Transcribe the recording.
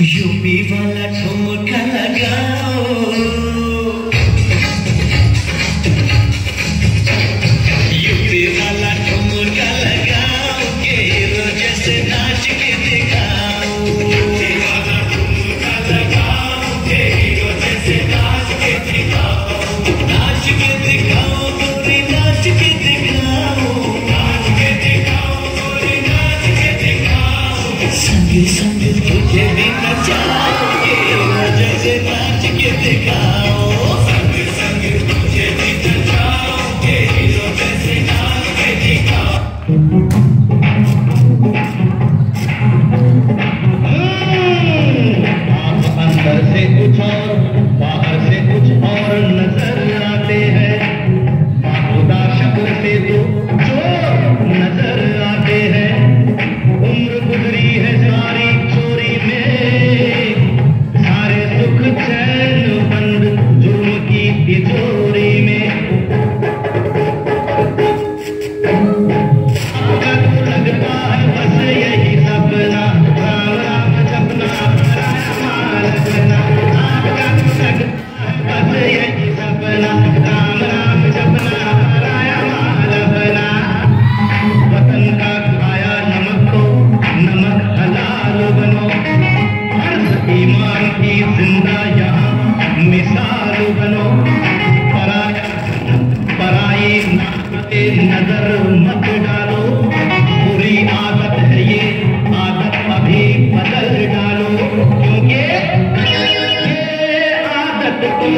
Yo viva la como calaga लेकर चला जैसे नाच के देखा। ईमान की ज़िंदा यहाँ मिसाल बनो। पराया पराई नाकते नज़र मत डालो। बुरी आदत है ये, आदत अभी बदल डालो। क्योंकि आदत को